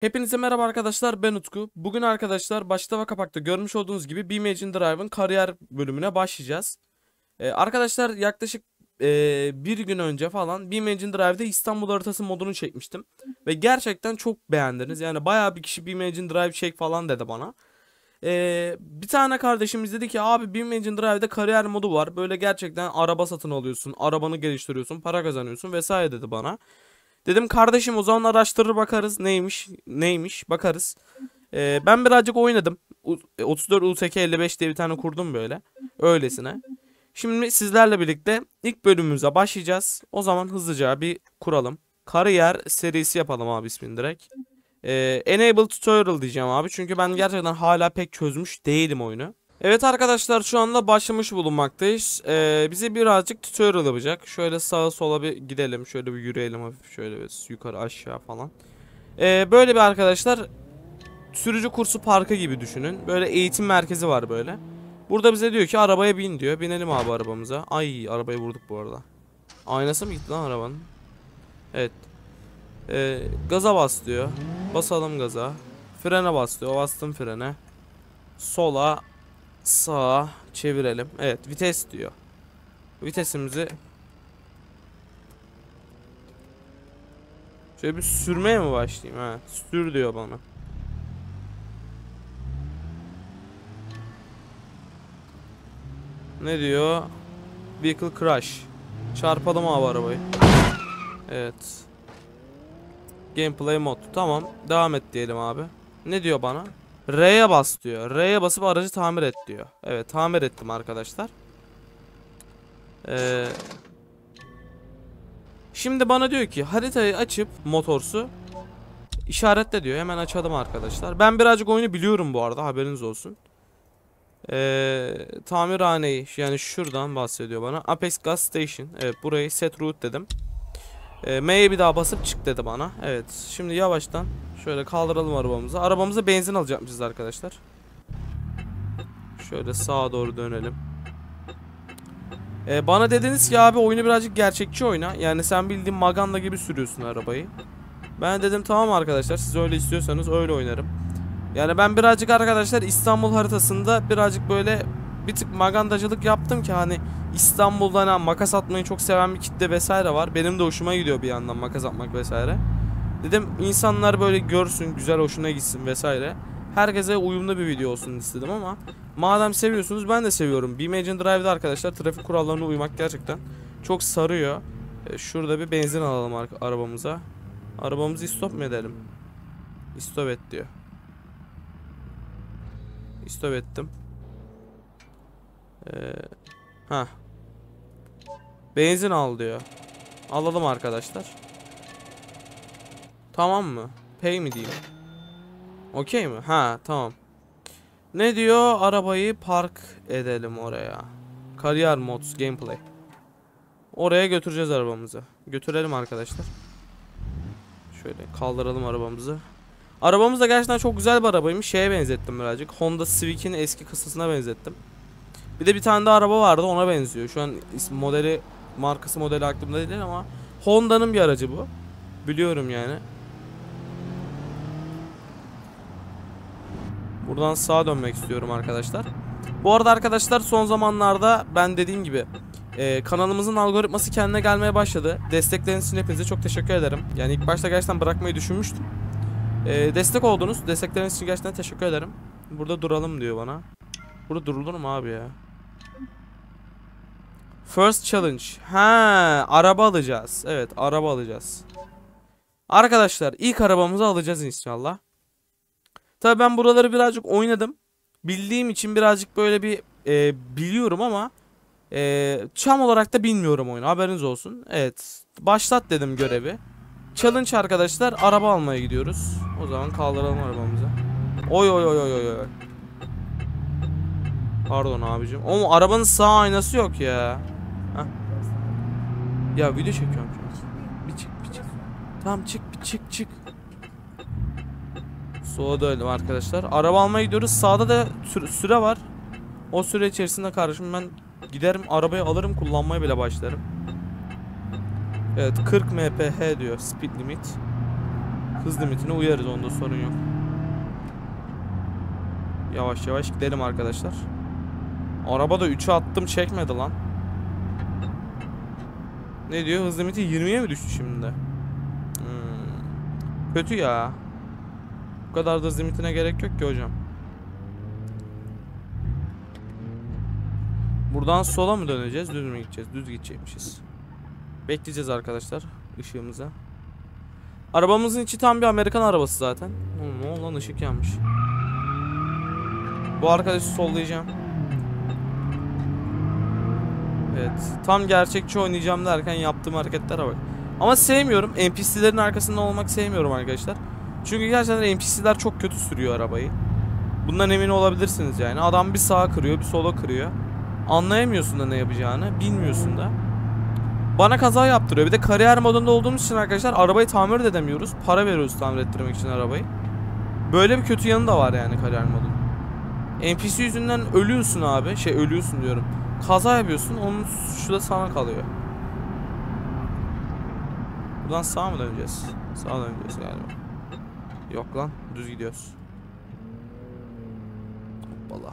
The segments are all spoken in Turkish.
Hepinize merhaba arkadaşlar ben Utku. Bugün arkadaşlar başta ve kapakta görmüş olduğunuz gibi Beamagine Drive'ın kariyer bölümüne başlayacağız. Ee, arkadaşlar yaklaşık ee, bir gün önce falan Beamagine Drive'de İstanbul haritası modunu çekmiştim. Ve gerçekten çok beğendiniz. Yani bayağı bir kişi Beamagine Drive çek falan dedi bana. Ee, bir tane kardeşimiz dedi ki abi Beamagine Drive'de kariyer modu var. Böyle gerçekten araba satın alıyorsun, arabanı geliştiriyorsun, para kazanıyorsun vesaire dedi bana. Dedim kardeşim o zaman araştırır bakarız neymiş neymiş bakarız. Ee, ben birazcık oynadım. U- 34 UTK 55 diye bir tane kurdum böyle. Öylesine. Şimdi sizlerle birlikte ilk bölümümüze başlayacağız. O zaman hızlıca bir kuralım. Kariyer serisi yapalım abi ismini direkt. Ee, Enable Tutorial diyeceğim abi. Çünkü ben gerçekten hala pek çözmüş değilim oyunu. Evet arkadaşlar şu anda başlamış bulunmaktayız. Ee, bize birazcık tutorial yapacak. Şöyle sağa sola bir gidelim. Şöyle bir yürüyelim hafif. Şöyle bir yukarı aşağı falan. Ee, böyle bir arkadaşlar sürücü kursu parkı gibi düşünün. Böyle eğitim merkezi var böyle. Burada bize diyor ki arabaya bin diyor. Binelim abi arabamıza. Ay arabayı vurduk bu arada. Aynası mı gitti lan arabanın? Evet. Ee, gaza bas diyor. Basalım gaza. Frene bas diyor. Bastım frene. Sola sağa çevirelim. Evet vites diyor. Vitesimizi Şöyle bir sürmeye mi başlayayım ha? Sür diyor bana. Ne diyor? Vehicle crash. Çarpalım abi arabayı. Evet. Gameplay mod. Tamam. Devam et diyelim abi. Ne diyor bana? R'ye bas diyor. R'ye basıp aracı tamir et diyor. Evet tamir ettim arkadaşlar. Ee, şimdi bana diyor ki haritayı açıp motorsu işaretle diyor. Hemen açalım arkadaşlar. Ben birazcık oyunu biliyorum bu arada haberiniz olsun. Ee, tamirhaneyi yani şuradan bahsediyor bana. Apex Gas Station. Evet burayı set route dedim. Ee, M'ye bir daha basıp çık dedi bana. Evet şimdi yavaştan şöyle kaldıralım arabamızı. Arabamıza benzin alacakmışız arkadaşlar. Şöyle sağa doğru dönelim. Ee, bana dediniz ki abi oyunu birazcık gerçekçi oyna. Yani sen bildiğin Maganda gibi sürüyorsun arabayı. Ben dedim tamam arkadaşlar siz öyle istiyorsanız öyle oynarım. Yani ben birazcık arkadaşlar İstanbul haritasında birazcık böyle bir tık magandacılık yaptım ki hani İstanbul'da hani makas atmayı çok seven bir kitle vesaire var. Benim de hoşuma gidiyor bir yandan makas atmak vesaire. Dedim insanlar böyle görsün, güzel hoşuna gitsin vesaire. Herkese uyumlu bir video olsun istedim ama madem seviyorsunuz ben de seviyorum. Beamagine Drive'da arkadaşlar trafik kurallarına uymak gerçekten çok sarıyor. E, şurada bir benzin alalım ar- arabamıza. Arabamızı stop mu edelim? Stop et diyor. Stop ettim. Ee, ha. Benzin al diyor. Alalım arkadaşlar. Tamam mı? Pay mi diyeyim? Okey mi? Ha tamam. Ne diyor? Arabayı park edelim oraya. Kariyer mods gameplay. Oraya götüreceğiz arabamızı. Götürelim arkadaşlar. Şöyle kaldıralım arabamızı. Arabamız da gerçekten çok güzel bir arabaymış. Şeye benzettim birazcık. Honda Civic'in eski kısasına benzettim. Bir de bir tane de araba vardı ona benziyor. Şu an modeli markası modeli aklımda değil ama Honda'nın bir aracı bu. Biliyorum yani. Buradan sağa dönmek istiyorum arkadaşlar. Bu arada arkadaşlar son zamanlarda ben dediğim gibi e, kanalımızın algoritması kendine gelmeye başladı. Destekleriniz için hepinize çok teşekkür ederim. Yani ilk başta gerçekten bırakmayı düşünmüştüm. E, destek oldunuz. Destekleriniz için gerçekten teşekkür ederim. Burada duralım diyor bana. Burada durulur mu abi ya? First challenge. Ha, araba alacağız. Evet, araba alacağız. Arkadaşlar, ilk arabamızı alacağız inşallah. Tabii ben buraları birazcık oynadım. Bildiğim için birazcık böyle bir e, biliyorum ama e, tam olarak da bilmiyorum oyunu. Haberiniz olsun. Evet, başlat dedim görevi. Challenge arkadaşlar, araba almaya gidiyoruz. O zaman kaldıralım arabamızı. Oy oy oy oy oy. Pardon abicim. Oğlum arabanın sağ aynası yok ya. Heh. Ya video çekiyorum. Bir çık bir çık. Tamam çık bir çık çık. Sola dönelim arkadaşlar. Araba almaya gidiyoruz. Sağda da süre var. O süre içerisinde kardeşim ben giderim arabayı alırım kullanmaya bile başlarım. Evet 40 mph diyor speed limit. Hız limitine uyarız onda sorun yok. Yavaş yavaş gidelim arkadaşlar. Araba da 3'e attım çekmedi lan. Ne diyor? Hız limiti 20'ye mi düştü şimdi? Hmm. Kötü ya. Kadar da hız limitine gerek yok ki hocam. Buradan sola mı döneceğiz? Düz mü gideceğiz? Düz gidecekmişiz. Bekleyeceğiz arkadaşlar ışığımıza. Arabamızın içi tam bir Amerikan arabası zaten. Oğlum ne oldu lan ışık yanmış. Bu arkadaşı sollayacağım. Evet. Tam gerçekçi oynayacağım derken yaptığım hareketlere bak. Ama sevmiyorum. NPC'lerin arkasında olmak sevmiyorum arkadaşlar. Çünkü gerçekten NPC'ler çok kötü sürüyor arabayı. Bundan emin olabilirsiniz yani. Adam bir sağa kırıyor, bir sola kırıyor. Anlayamıyorsun da ne yapacağını, bilmiyorsun da. Bana kaza yaptırıyor. Bir de kariyer modunda olduğumuz için arkadaşlar arabayı tamir de edemiyoruz. Para veriyoruz tamir ettirmek için arabayı. Böyle bir kötü yanı da var yani kariyer modun. NPC yüzünden ölüyorsun abi. Şey ölüyorsun diyorum. Kaza yapıyorsun. Onun suçu da sana kalıyor. Buradan sağa mı döneceğiz? Sağa döneceğiz galiba. Yok lan. Düz gidiyoruz. Hoppala.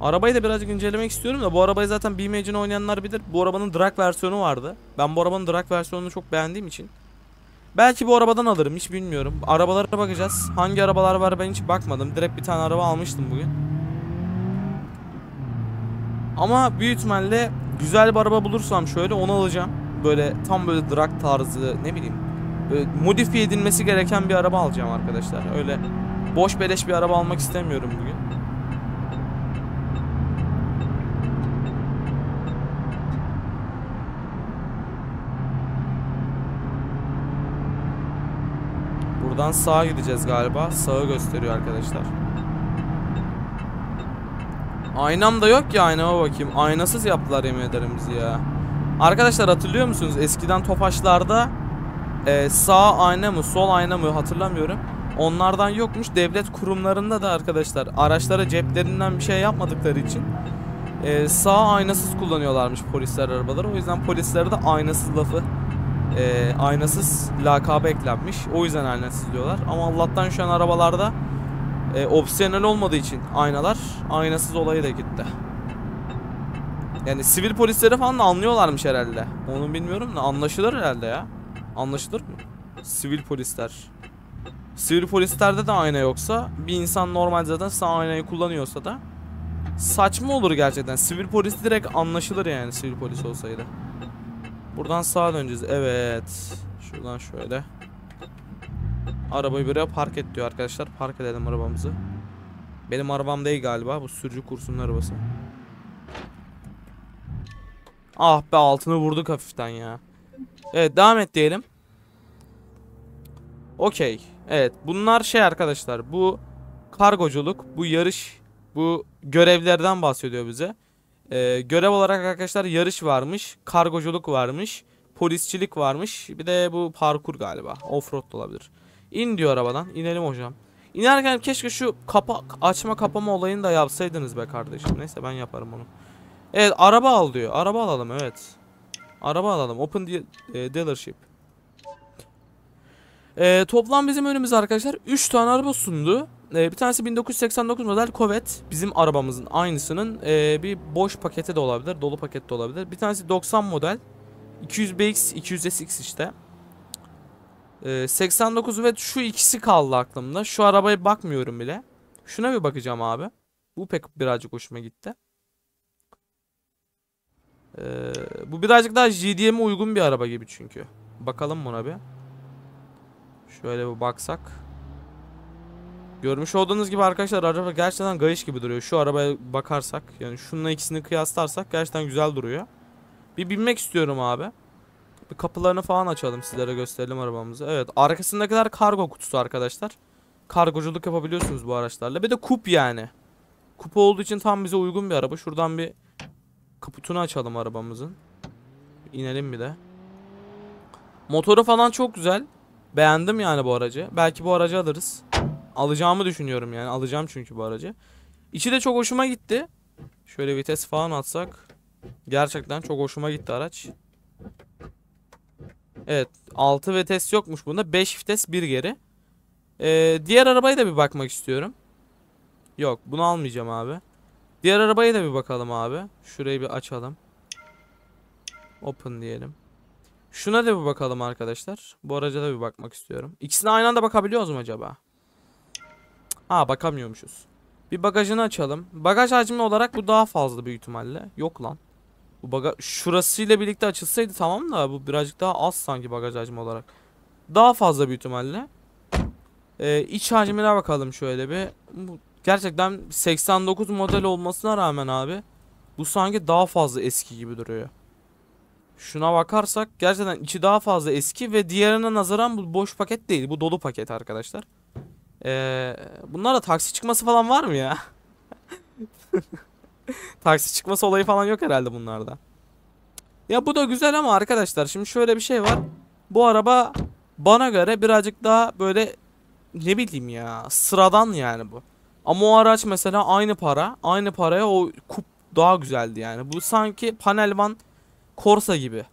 Arabayı da birazcık incelemek istiyorum da bu arabayı zaten BMW'cini oynayanlar bilir. Bu arabanın drag versiyonu vardı. Ben bu arabanın drag versiyonunu çok beğendiğim için. Belki bu arabadan alırım hiç bilmiyorum. Arabalara bakacağız. Hangi arabalar var ben hiç bakmadım. Direkt bir tane araba almıştım bugün. Ama büyük ihtimalle güzel bir araba bulursam şöyle onu alacağım. Böyle tam böyle drag tarzı ne bileyim. Böyle modifiye edilmesi gereken bir araba alacağım arkadaşlar. Öyle boş beleş bir araba almak istemiyorum bugün. Buradan sağa gideceğiz galiba. Sağı gösteriyor arkadaşlar. Aynam da yok ya aynama bakayım. Aynasız yaptılar yemin ederim bizi ya. Arkadaşlar hatırlıyor musunuz? Eskiden Tofaşlarda e, sağ ayna mı sol ayna mı hatırlamıyorum. Onlardan yokmuş. Devlet kurumlarında da arkadaşlar araçlara ceplerinden bir şey yapmadıkları için e, sağ aynasız kullanıyorlarmış polisler arabaları. O yüzden polislere de aynasız lafı e, aynasız lakabı eklenmiş. O yüzden aynasız diyorlar. Ama Allah'tan şu an arabalarda e, opsiyonel olmadığı için aynalar aynasız olayı da gitti. Yani sivil polisleri falan da anlıyorlarmış herhalde. Onu bilmiyorum da anlaşılır herhalde ya. Anlaşılır mı? Sivil polisler. Sivil polislerde de ayna yoksa bir insan normal zaten sağ aynayı kullanıyorsa da saçma olur gerçekten. Sivil polis direkt anlaşılır yani sivil polis olsaydı. Buradan sağa döneceğiz. Evet. Şuradan şöyle. Arabayı buraya park et diyor arkadaşlar. Park edelim arabamızı. Benim arabam değil galiba. Bu sürücü kursunun arabası. Ah be altını vurduk hafiften ya. Evet devam et diyelim. Okey. Evet bunlar şey arkadaşlar. Bu kargoculuk, bu yarış, bu görevlerden bahsediyor bize. Ee, görev olarak arkadaşlar yarış varmış, kargoculuk varmış, polisçilik varmış. Bir de bu parkur galiba. Offroad olabilir. İn diyor arabadan. İnelim hocam. İnerken keşke şu kapa açma kapama olayını da yapsaydınız be kardeşim. Neyse ben yaparım onu. Evet araba al diyor. Araba alalım evet. Araba alalım. Open de e, dealership. E, toplam bizim önümüze arkadaşlar 3 tane araba sundu. E, bir tanesi 1989 model Corvette. Bizim arabamızın aynısının e, bir boş paketi de olabilir. Dolu paket de olabilir. Bir tanesi 90 model. 200BX, 200SX işte. E, 89 ve şu ikisi kaldı aklımda. Şu arabaya bakmıyorum bile. Şuna bir bakacağım abi. Bu pek birazcık hoşuma gitti. Ee, bu birazcık daha GDM'e uygun bir araba gibi çünkü. Bakalım buna bir. Şöyle bir baksak. Görmüş olduğunuz gibi arkadaşlar araba gerçekten gayış gibi duruyor. Şu arabaya bakarsak yani şununla ikisini kıyaslarsak gerçekten güzel duruyor. Bir binmek istiyorum abi. Bir kapılarını falan açalım sizlere gösterelim arabamızı. Evet arkasındakiler kargo kutusu arkadaşlar. Kargoculuk yapabiliyorsunuz bu araçlarla. Bir de kup yani. Kupa olduğu için tam bize uygun bir araba. Şuradan bir kaputunu açalım arabamızın. İnelim bir de. Motoru falan çok güzel. Beğendim yani bu aracı. Belki bu aracı alırız. Alacağımı düşünüyorum yani. Alacağım çünkü bu aracı. İçi de çok hoşuma gitti. Şöyle vites falan atsak. Gerçekten çok hoşuma gitti araç. Evet. 6 vites yokmuş bunda. 5 vites bir geri. Ee, diğer arabaya da bir bakmak istiyorum. Yok bunu almayacağım abi. Diğer arabaya da bir bakalım abi. Şurayı bir açalım. Open diyelim. Şuna da bir bakalım arkadaşlar. Bu araca da bir bakmak istiyorum. İkisine aynı anda bakabiliyoruz mu acaba? Ha bakamıyormuşuz. Bir bagajını açalım. Bagaj hacmi olarak bu daha fazla büyük ihtimalle. Yok lan. Bu bagaj şurasıyla birlikte açılsaydı tamam da bu birazcık daha az sanki bagaj hacmi olarak. Daha fazla büyük ihtimalle. Ee, iç hacmine bakalım şöyle bir. Bu gerçekten 89 model olmasına rağmen abi bu sanki daha fazla eski gibi duruyor. Şuna bakarsak gerçekten içi daha fazla eski ve diğerine nazaran bu boş paket değil. Bu dolu paket arkadaşlar. Ee, bunlarda taksi çıkması falan var mı ya? taksi çıkması olayı falan yok herhalde bunlarda. Ya bu da güzel ama arkadaşlar şimdi şöyle bir şey var. Bu araba bana göre birazcık daha böyle ne bileyim ya sıradan yani bu. Ama o araç mesela aynı para. Aynı paraya o kup daha güzeldi yani. Bu sanki panel van Corsa gibi.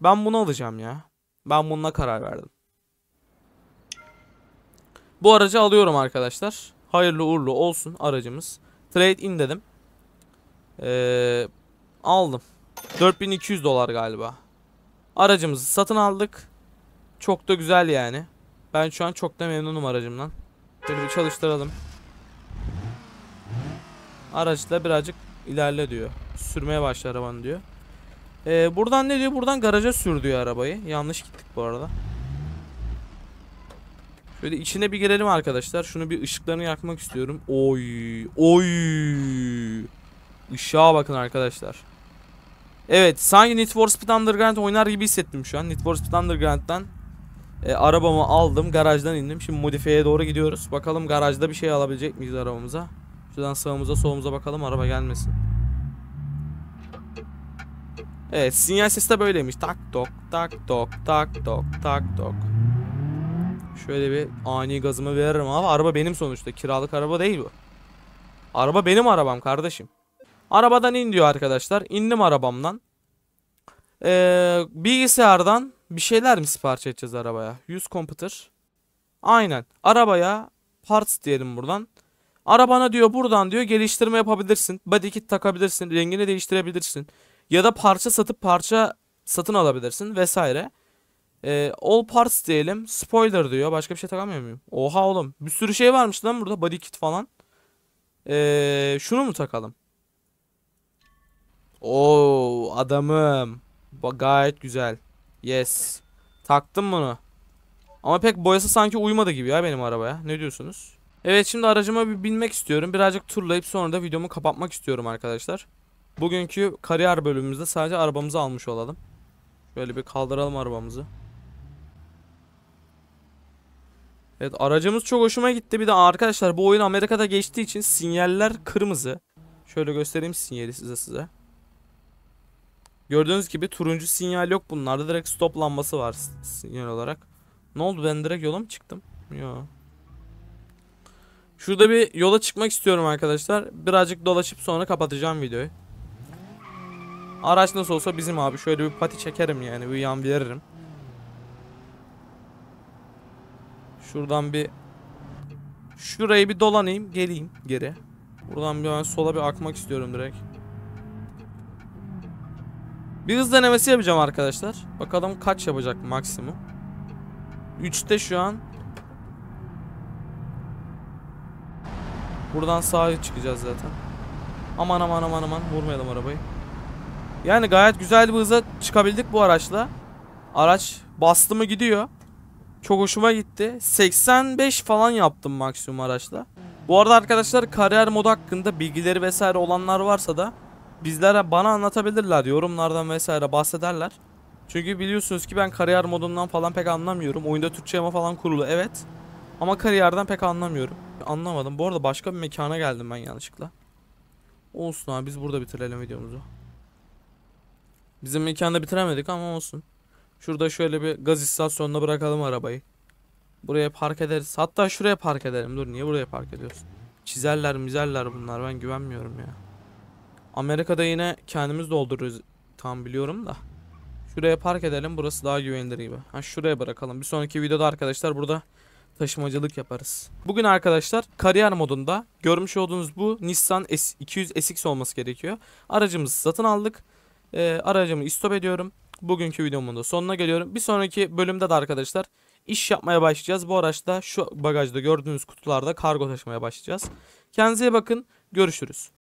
Ben bunu alacağım ya. Ben bununla karar verdim. Bu aracı alıyorum arkadaşlar. Hayırlı uğurlu olsun aracımız. Trade in dedim. Ee, aldım. 4200 dolar galiba. Aracımızı satın aldık. Çok da güzel yani. Ben şu an çok da memnunum aracımdan. Şöyle bir çalıştıralım. Araçla birazcık ilerle diyor. Sürmeye başla arabanı diyor. Ee, buradan ne diyor? Buradan garaja sür diyor arabayı. Yanlış gittik bu arada. Şöyle içine bir girelim arkadaşlar. Şunu bir ışıklarını yakmak istiyorum. Oy, oy. Işığa bakın arkadaşlar. Evet, sanki Need for Speed Underground oynar gibi hissettim şu an. Need for Speed Underground'dan e, arabamı aldım, garajdan indim. Şimdi modifiyeye doğru gidiyoruz. Bakalım garajda bir şey alabilecek miyiz arabamıza? Şuradan sağımıza solumuza bakalım araba gelmesin. Evet sinyal sesi de böyleymiş. Tak tok tak tok tak tok tak tok. Şöyle bir ani gazımı veririm abi. Araba benim sonuçta. Kiralık araba değil bu. Araba benim arabam kardeşim. Arabadan in diyor arkadaşlar. İndim arabamdan. Ee, bilgisayardan bir şeyler mi sipariş edeceğiz arabaya? 100 computer. Aynen. Arabaya parts diyelim buradan. Arabana diyor buradan diyor geliştirme yapabilirsin. Body kit takabilirsin. Rengini değiştirebilirsin. Ya da parça satıp parça satın alabilirsin vesaire. Ee, all parts diyelim. Spoiler diyor. Başka bir şey takamıyor muyum? Oha oğlum. Bir sürü şey varmış lan burada. Body kit falan. Ee, şunu mu takalım? Oo adamım. Ba gayet güzel. Yes. Taktım bunu. Ama pek boyası sanki uymadı gibi ya benim arabaya. Ne diyorsunuz? Evet şimdi aracıma bir binmek istiyorum. Birazcık turlayıp sonra da videomu kapatmak istiyorum arkadaşlar. Bugünkü kariyer bölümümüzde sadece arabamızı almış olalım. Şöyle bir kaldıralım arabamızı. Evet aracımız çok hoşuma gitti. Bir de arkadaşlar bu oyun Amerika'da geçtiği için sinyaller kırmızı. Şöyle göstereyim sinyali size size. Gördüğünüz gibi turuncu sinyal yok bunlarda. Direkt stop lambası var sinyal olarak. Ne oldu ben direkt yola mı çıktım? Yok. Şurada bir yola çıkmak istiyorum arkadaşlar. Birazcık dolaşıp sonra kapatacağım videoyu. Araç nasıl olsa bizim abi. Şöyle bir pati çekerim yani. Bir yan veririm. Şuradan bir Şurayı bir dolanayım. Geleyim geri. Buradan bir ben sola bir akmak istiyorum direkt. Bir hız denemesi yapacağım arkadaşlar. Bakalım kaç yapacak maksimum. 3'te şu an. Buradan sağa çıkacağız zaten. Aman aman aman aman vurmayalım arabayı. Yani gayet güzel bir hıza çıkabildik bu araçla. Araç bastı mı gidiyor. Çok hoşuma gitti. 85 falan yaptım maksimum araçla. Bu arada arkadaşlar kariyer modu hakkında bilgileri vesaire olanlar varsa da bizlere bana anlatabilirler. Yorumlardan vesaire bahsederler. Çünkü biliyorsunuz ki ben kariyer modundan falan pek anlamıyorum. Oyunda Türkçe ama falan kurulu evet. Ama kariyerden pek anlamıyorum. Anlamadım. Bu arada başka bir mekana geldim ben yanlışlıkla. Olsun abi biz burada bitirelim videomuzu. Bizim mekanda bitiremedik ama olsun. Şurada şöyle bir gaz istasyonuna bırakalım arabayı. Buraya park ederiz. Hatta şuraya park edelim. Dur niye buraya park ediyoruz? Çizerler mizerler bunlar. Ben güvenmiyorum ya. Amerika'da yine kendimiz dolduruyoruz. Tam biliyorum da. Şuraya park edelim. Burası daha güvenilir gibi. Ha şuraya bırakalım. Bir sonraki videoda arkadaşlar burada taşımacılık yaparız. Bugün arkadaşlar kariyer modunda görmüş olduğunuz bu Nissan S200 SX olması gerekiyor. Aracımızı satın aldık. Ee, aracımı istop ediyorum. Bugünkü videomun da sonuna geliyorum. Bir sonraki bölümde de arkadaşlar iş yapmaya başlayacağız. Bu araçta şu bagajda gördüğünüz kutularda kargo taşımaya başlayacağız. Kendinize bakın. Görüşürüz.